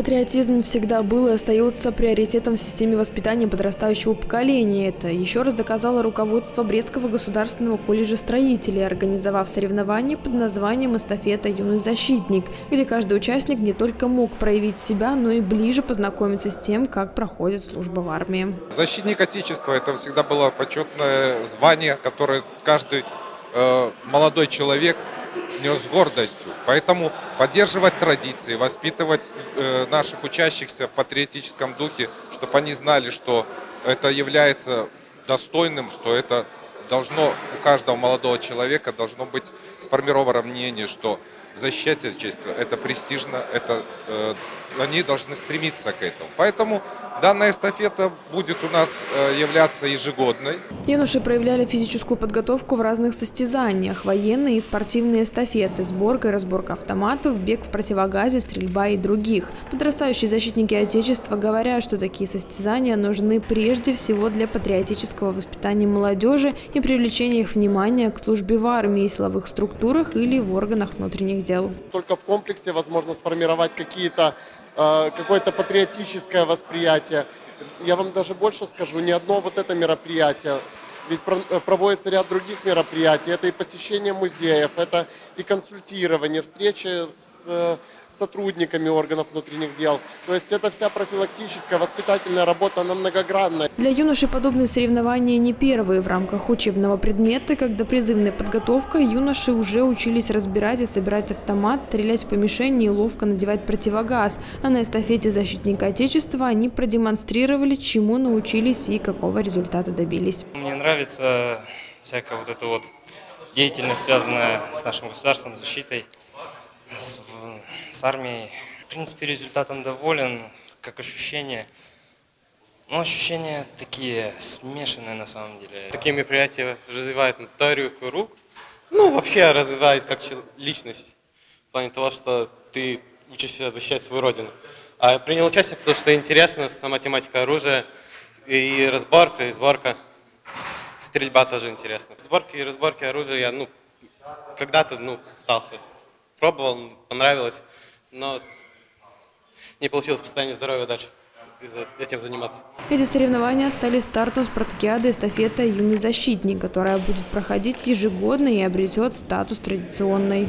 Патриотизм всегда был и остается приоритетом в системе воспитания подрастающего поколения. Это еще раз доказало руководство Брестского государственного колледжа строителей, организовав соревнование под названием «Эстафета «Юный защитник», где каждый участник не только мог проявить себя, но и ближе познакомиться с тем, как проходит служба в армии. Защитник Отечества – это всегда было почетное звание, которое каждый э, молодой человек нес с гордостью. Поэтому поддерживать традиции, воспитывать э, наших учащихся в патриотическом духе, чтобы они знали, что это является достойным, что это должно у каждого молодого человека должно быть сформировано мнение, что защищать Отечество – это престижно, это, э, они должны стремиться к этому. Поэтому данная эстафета будет у нас э, являться ежегодной. Юноши проявляли физическую подготовку в разных состязаниях – военные и спортивные эстафеты, сборка и разборка автоматов, бег в противогазе, стрельба и других. Подрастающие защитники Отечества говорят, что такие состязания нужны прежде всего для патриотического воспитания молодежи и привлечения их внимания к службе в армии, силовых структурах или в органах внутренних дел. Только в комплексе возможно сформировать какие-то э, какое-то патриотическое восприятие. Я вам даже больше скажу, не одно вот это мероприятие. Ведь э, проводится ряд других мероприятий. Это и посещение музеев, это и консультирование, встречи с э, сотрудниками органов внутренних дел. То есть это вся профилактическая, воспитательная работа, она многогранная. Для юношей подобные соревнования не первые. В рамках учебного предмета, когда призывная подготовка, юноши уже учились разбирать и собирать автомат, стрелять по мишени и ловко надевать противогаз. А на эстафете защитника Отечества они продемонстрировали, чему научились и какого результата добились. Мне нравится всякая вот эта вот деятельность, связанная с нашим государством, защитой с, с армией. В принципе, результатом доволен, как ощущение. Ну, ощущения такие смешанные на самом деле. Такие мероприятия развивают моторику рук, ну, вообще развивает как личность, в плане того, что ты учишься защищать свою родину. А принял участие, потому что интересно, сама тематика оружия, и разборка, и сборка. Стрельба тоже интересна. Сборки и разборки оружия я, ну, когда-то, ну, пытался пробовал, понравилось, но не получилось состояние здоровья дальше этим заниматься. Эти соревнования стали стартом спартакиады эстафета «Юный защитник», которая будет проходить ежегодно и обретет статус традиционной.